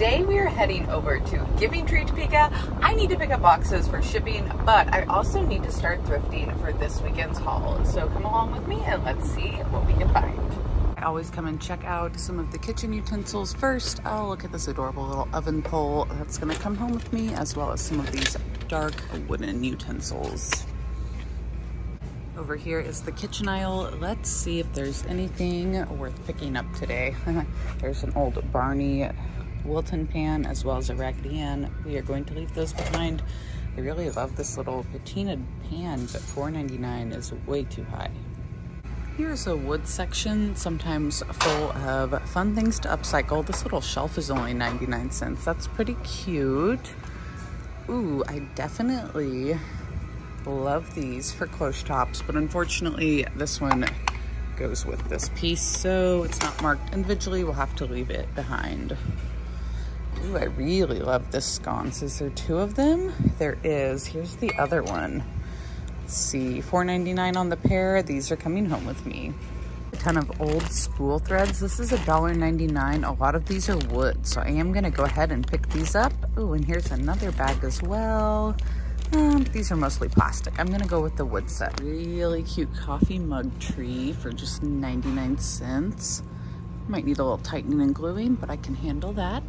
today we are heading over to Giving Tree Topeka. I need to pick up boxes for shipping, but I also need to start thrifting for this weekend's haul. So come along with me and let's see what we can find. I always come and check out some of the kitchen utensils first. I'll look at this adorable little oven pole that's gonna come home with me, as well as some of these dark wooden utensils. Over here is the kitchen aisle. Let's see if there's anything worth picking up today. there's an old Barney Wilton pan as well as a Raggedy Ann. We are going to leave those behind. I really love this little patinaed pan, but $4.99 is way too high. Here's a wood section, sometimes full of fun things to upcycle. This little shelf is only 99 cents. That's pretty cute. Ooh, I definitely love these for close tops, but unfortunately this one goes with this piece, so it's not marked individually. We'll have to leave it behind. Ooh, I really love this sconce. Is there two of them? There is. Here's the other one Let's see, $4.99 on the pair. These are coming home with me. A ton of old spool threads. This is $1.99. A lot of these are wood, so I am gonna go ahead and pick these up. Oh, and here's another bag as well. Um, these are mostly plastic. I'm gonna go with the wood set. Really cute coffee mug tree for just 99 cents. Might need a little tightening and gluing, but I can handle that.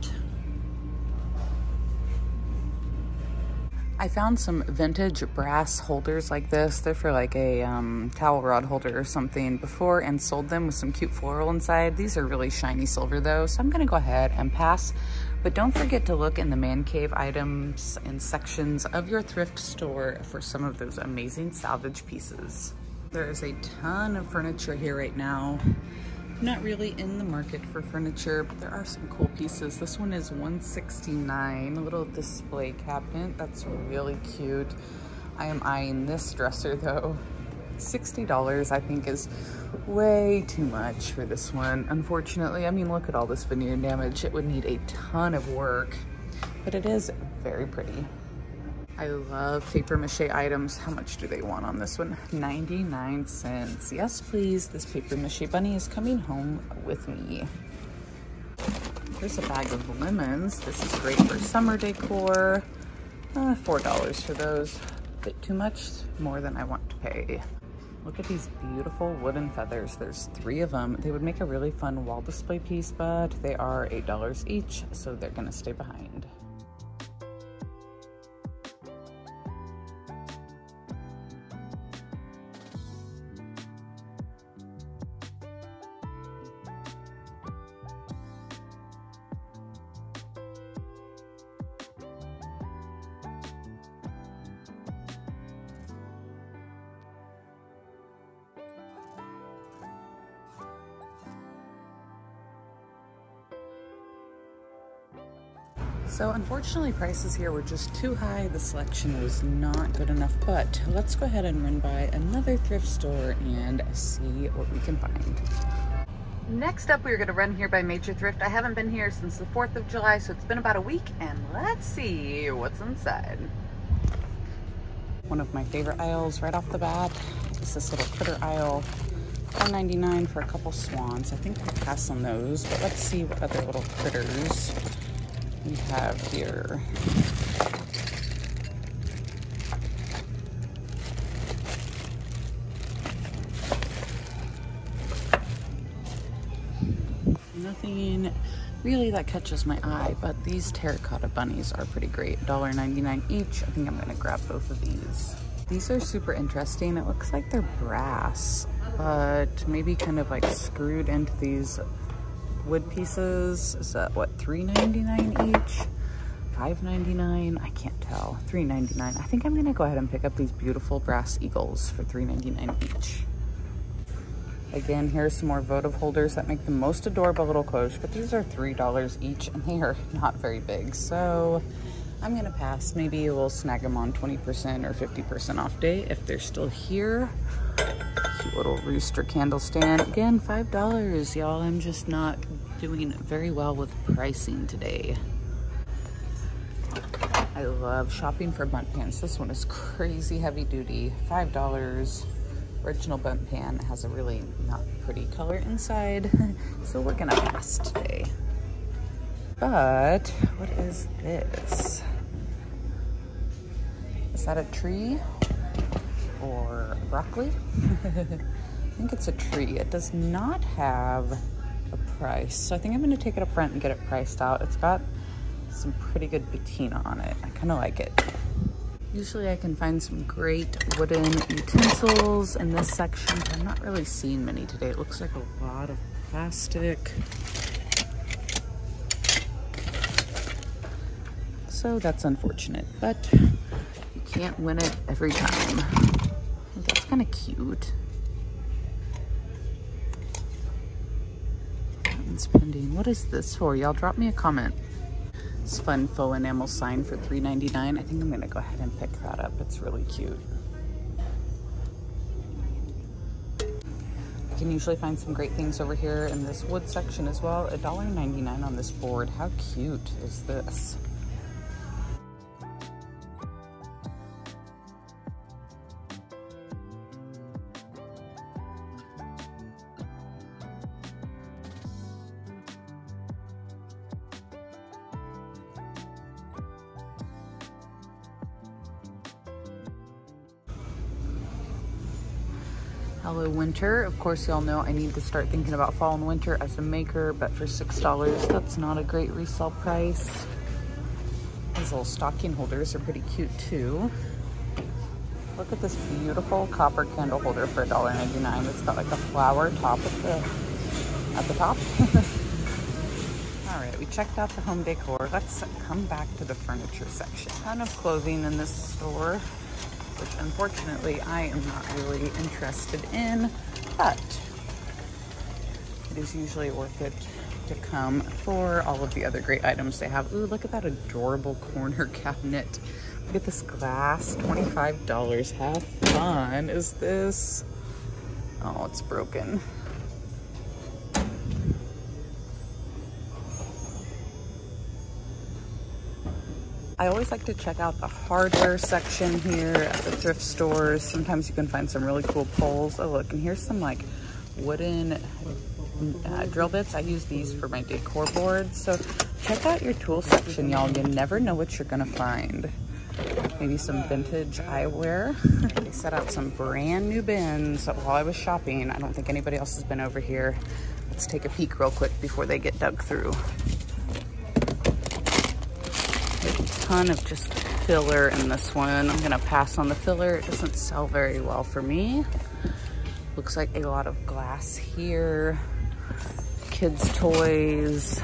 I found some vintage brass holders like this. They're for like a um, towel rod holder or something before and sold them with some cute floral inside. These are really shiny silver though, so I'm gonna go ahead and pass. But don't forget to look in the man cave items and sections of your thrift store for some of those amazing salvage pieces. There is a ton of furniture here right now not really in the market for furniture, but there are some cool pieces. This one is 169 a little display cabinet. That's really cute. I am eyeing this dresser though. $60 I think is way too much for this one. Unfortunately, I mean, look at all this veneer damage. It would need a ton of work, but it is very pretty. I love paper mache items. How much do they want on this one? 99 cents. Yes, please. This paper mache bunny is coming home with me. Here's a bag of lemons. This is great for summer decor. Uh, $4 for those. Bit too much? More than I want to pay. Look at these beautiful wooden feathers. There's three of them. They would make a really fun wall display piece, but they are $8 each, so they're gonna stay behind. So unfortunately prices here were just too high. The selection was not good enough, but let's go ahead and run by another thrift store and see what we can find. Next up, we're gonna run here by Major Thrift. I haven't been here since the 4th of July, so it's been about a week, and let's see what's inside. One of my favorite aisles right off the bat is this little critter aisle. $4.99 for a couple swans. I think we'll pass on those, but let's see what other little critters we have here. Nothing really that catches my eye, but these terracotta bunnies are pretty great. $1.99 each. I think I'm gonna grab both of these. These are super interesting. It looks like they're brass, but maybe kind of like screwed into these wood pieces. Is that what, $3.99 each? $5.99? I can't tell. $3.99. I think I'm gonna go ahead and pick up these beautiful brass eagles for $3.99 each. Again, here's some more votive holders that make the most adorable little clothes, but these are $3 each and they are not very big. So I'm gonna pass. Maybe we'll snag them on 20% or 50% off day if they're still here. Cute little rooster candle stand. Again, $5, y'all. I'm just not doing very well with pricing today. I love shopping for Bundt pans. This one is crazy heavy duty, $5. Original Bundt pan has a really not pretty color inside, so we're gonna pass today. But what is this? Is that a tree or broccoli? I think it's a tree. It does not have a price. So I think I'm gonna take it up front and get it priced out. It's got some pretty good patina on it. I kind of like it. Usually I can find some great wooden utensils in this section, but I'm not really seeing many today. It looks like a lot of plastic. So that's unfortunate, but you can't win it every time. That's kind of cute. It's pending. What is this for? Y'all drop me a comment. This fun faux enamel sign for $3.99. I think I'm gonna go ahead and pick that up. It's really cute. You can usually find some great things over here in this wood section as well. $1.99 on this board. How cute is this? Hello Winter. Of course, y'all know I need to start thinking about fall and winter as a maker, but for $6, that's not a great resale price. These little stocking holders are pretty cute too. Look at this beautiful copper candle holder for $1.99. It's got like a flower top at the, at the top. All right, we checked out the home decor. Let's come back to the furniture section. Ton of clothing in this store which unfortunately I am not really interested in, but it is usually worth it to come for all of the other great items they have. Ooh, look at that adorable corner cabinet. Look at this glass, $25. How fun is this? Oh, it's broken. I always like to check out the hardware section here at the thrift stores. Sometimes you can find some really cool poles. Oh, look, and here's some like wooden uh, drill bits. I use these for my decor boards. So check out your tool section, y'all. You never know what you're gonna find. Maybe some vintage eyewear. they set out some brand new bins while I was shopping. I don't think anybody else has been over here. Let's take a peek real quick before they get dug through ton of just filler in this one. I'm gonna pass on the filler. It doesn't sell very well for me. Looks like a lot of glass here. Kids toys,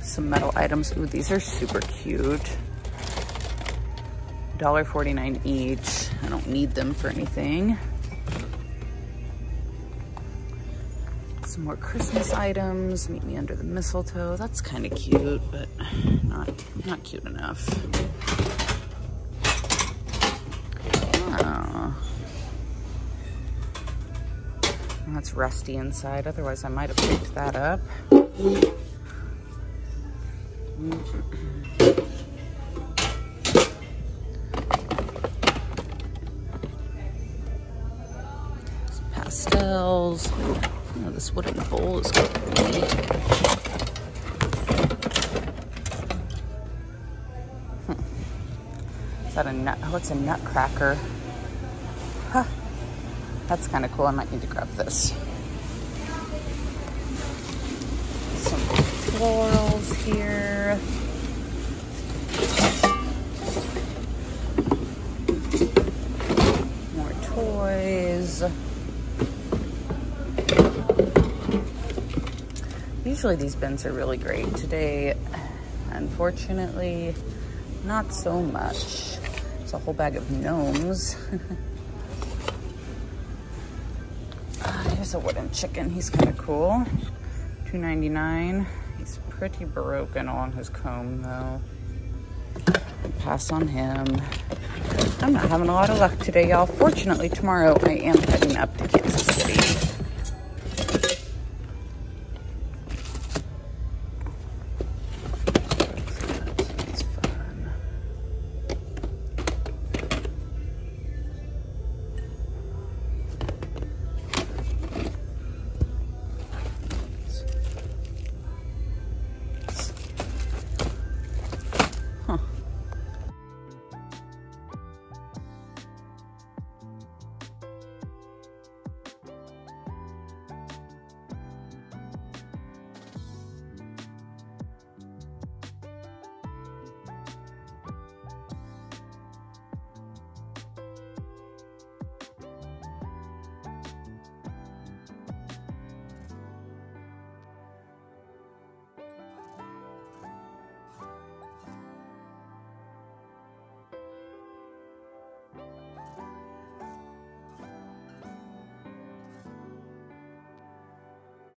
some metal items. Ooh, these are super cute. $1.49 each. I don't need them for anything. Some more Christmas items. Meet me under the mistletoe. That's kind of cute, but not, not cute enough. Oh. That's rusty inside. Otherwise, I might have picked that up. Great. Hmm. Is that a nut? Oh, it's a nutcracker. Huh. That's kind of cool. I might need to grab this. Some florals here. More toys. Usually these bins are really great. Today, unfortunately, not so much. It's a whole bag of gnomes. uh, here's a wooden chicken. He's kind of cool. $2.99. He's pretty broken along his comb though. Pass on him. I'm not having a lot of luck today, y'all. Fortunately, tomorrow I am heading up to Kansas City. Huh.